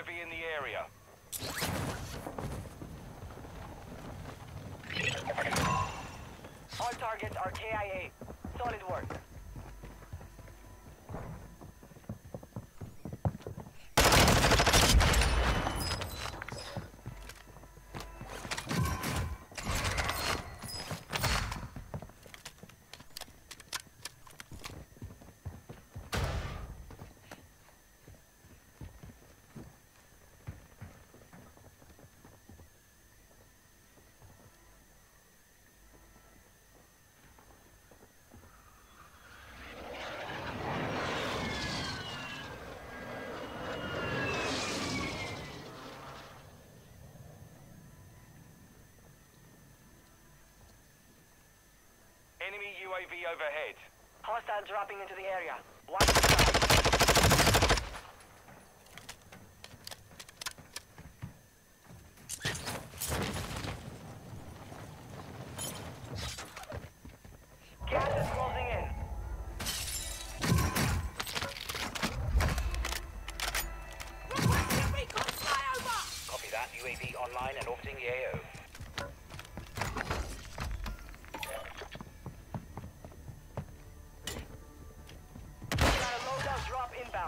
UAV in the area. All targets are KIA. Solid work. Enemy UAV overhead. Hostile dropping into the area. Watch the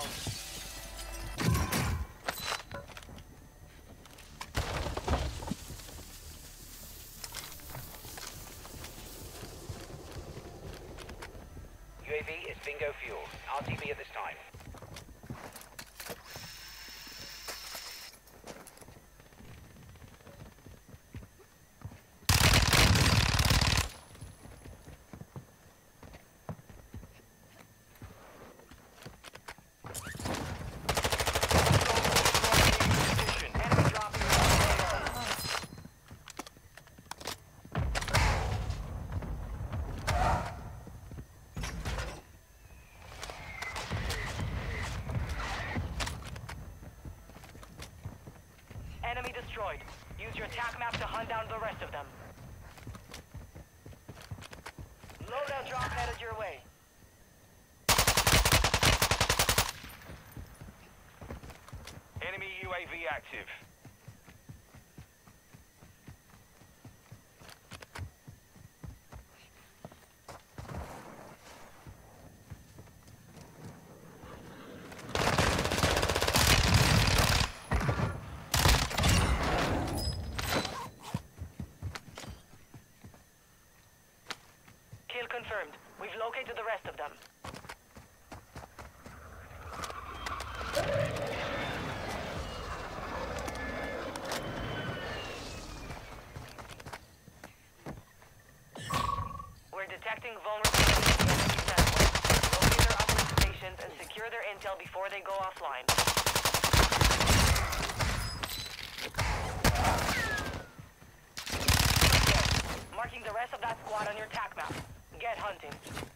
drop inbound. UAV is bingo fuel. RTB at this time. Position. Enemy dropping into the AO. Enemy destroyed. Use your attack map to hunt down the rest of them. Loadout drop headed your way. Enemy UAV active. Kill confirmed. We've located the rest of them. We're detecting network. Locate their operating stations and secure their intel before they go offline. Marking the rest of that squad on your tac map. Get hunting.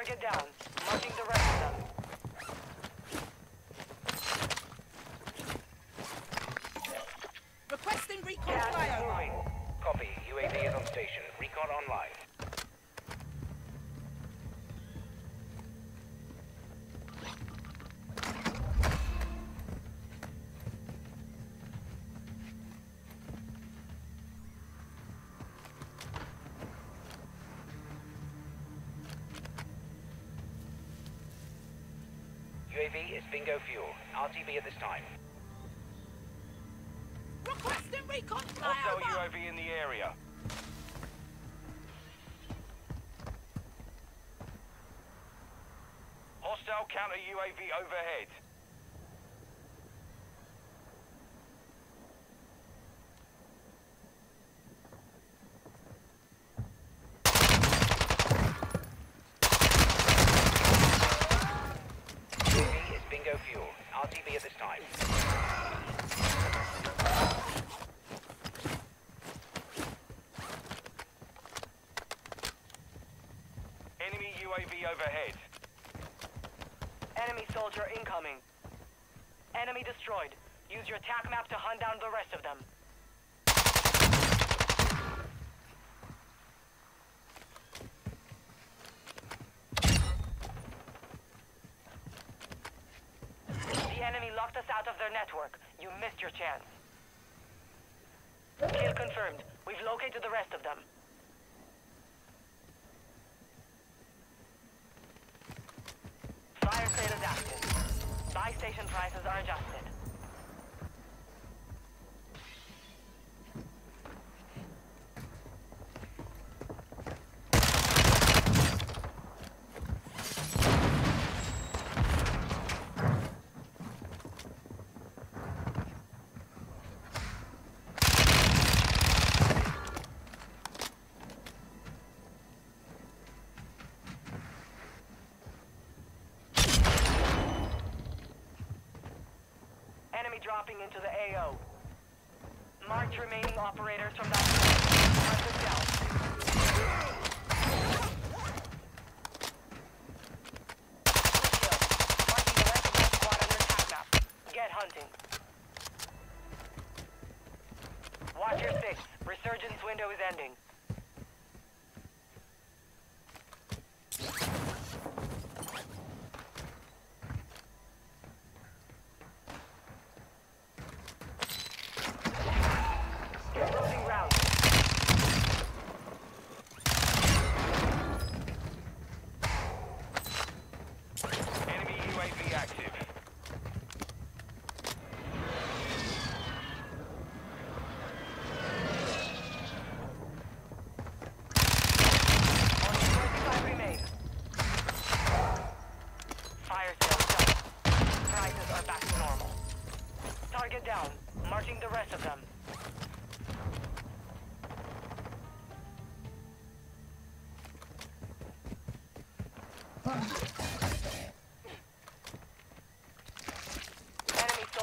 Target down. Marking the rest of them. UAV is bingo fuel. RTB at this time. Requesting recon Hostile. UAV in the area. Hostile counter UAV overhead. UAV is bingo fuel. RTB at this time. Enemy UAV overhead. Enemy soldier incoming. Enemy destroyed. Use your attack map to hunt down the rest of them. The enemy locked us out of their network. You missed your chance. Kill confirmed. We've located the rest of them. Fire sale is active. Buy station prices are adjusted. Enemy dropping into the AO. March remaining operators from that map. Get hunting. Watch your six. Resurgence window is ending.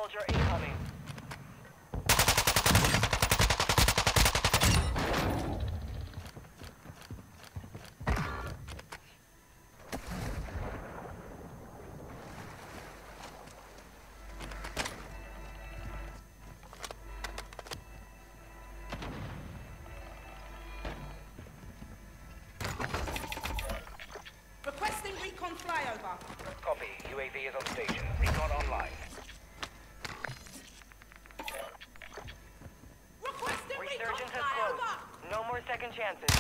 Soldier incoming. Requesting recon flyover. Copy. UAV is on station. Recon online. Second chances.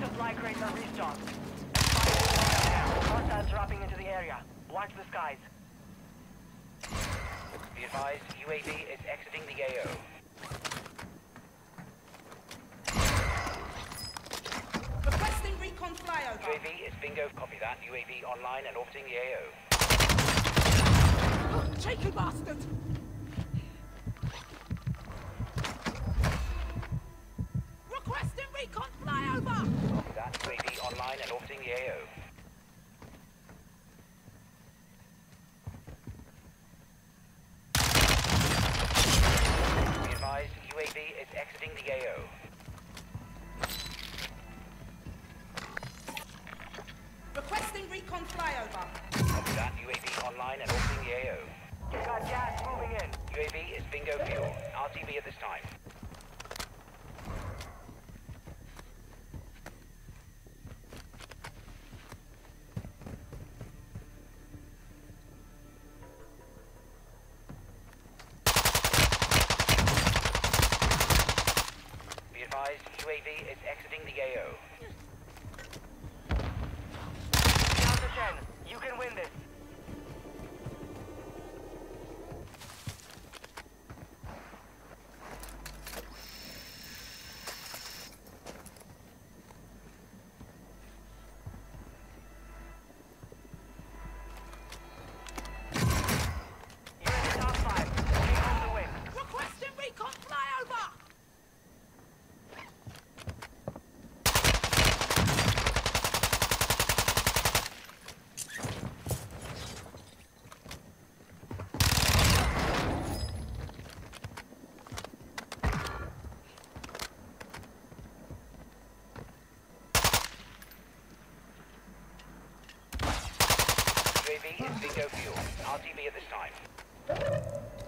Supply crates are restocked. Hostiles dropping into the area. Watch the skies. Be advised, UAV is exiting the AO. Requesting recon flyover. UAV is bingo. Copy that. UAV online and orbiting the AO. Cheeky bastard. Requesting recon flyover. Copy that. UAV online and orbiting the AO. Be advised, UAV is exiting the AO. Requesting recon flyover. Copy that. UAV online and orbiting the AO. Got gas moving in. UAV is bingo fuel. RTB at this time. Be advised, UAV is exiting the AO. Bingo fuel. RTB at this time.